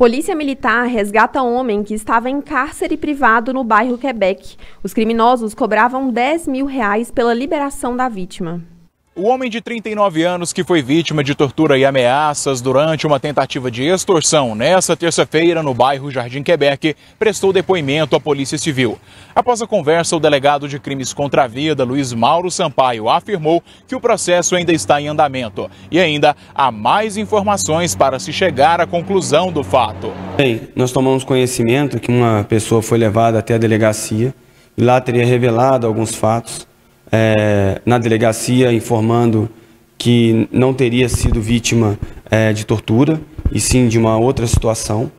Polícia Militar resgata homem que estava em cárcere privado no bairro Quebec. Os criminosos cobravam 10 mil reais pela liberação da vítima. O homem de 39 anos que foi vítima de tortura e ameaças durante uma tentativa de extorsão nesta terça-feira no bairro Jardim Quebec prestou depoimento à Polícia Civil. Após a conversa, o delegado de crimes contra a vida, Luiz Mauro Sampaio, afirmou que o processo ainda está em andamento e ainda há mais informações para se chegar à conclusão do fato. Bem, nós tomamos conhecimento que uma pessoa foi levada até a delegacia e lá teria revelado alguns fatos é, na delegacia informando que não teria sido vítima é, de tortura, e sim de uma outra situação.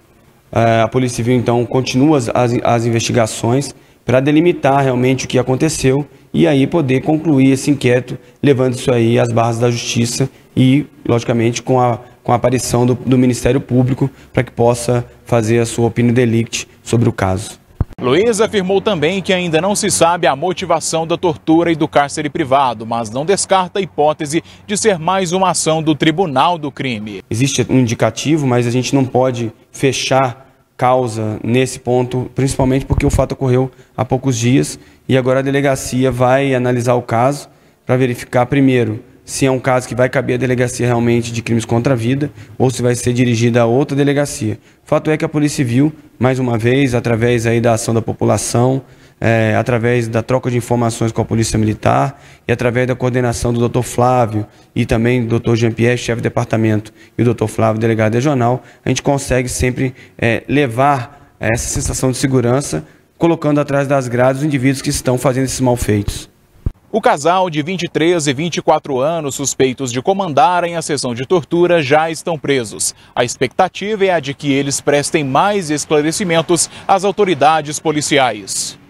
É, a Polícia Civil, então, continua as, as investigações para delimitar realmente o que aconteceu e aí poder concluir esse inquérito, levando isso aí às barras da justiça e, logicamente, com a, com a aparição do, do Ministério Público para que possa fazer a sua opinião delicte sobre o caso. Luiz afirmou também que ainda não se sabe a motivação da tortura e do cárcere privado, mas não descarta a hipótese de ser mais uma ação do tribunal do crime. Existe um indicativo, mas a gente não pode fechar causa nesse ponto, principalmente porque o fato ocorreu há poucos dias e agora a delegacia vai analisar o caso para verificar primeiro se é um caso que vai caber à delegacia realmente de crimes contra a vida ou se vai ser dirigida a outra delegacia. Fato é que a Polícia Civil, mais uma vez, através aí da ação da população, é, através da troca de informações com a Polícia Militar e através da coordenação do Dr. Flávio e também do Dr. Jean-Pierre, chefe de departamento, e o Dr. Flávio, delegado regional, a gente consegue sempre é, levar essa sensação de segurança, colocando atrás das grades os indivíduos que estão fazendo esses malfeitos. O casal de 23 e 24 anos suspeitos de comandarem a sessão de tortura já estão presos. A expectativa é a de que eles prestem mais esclarecimentos às autoridades policiais.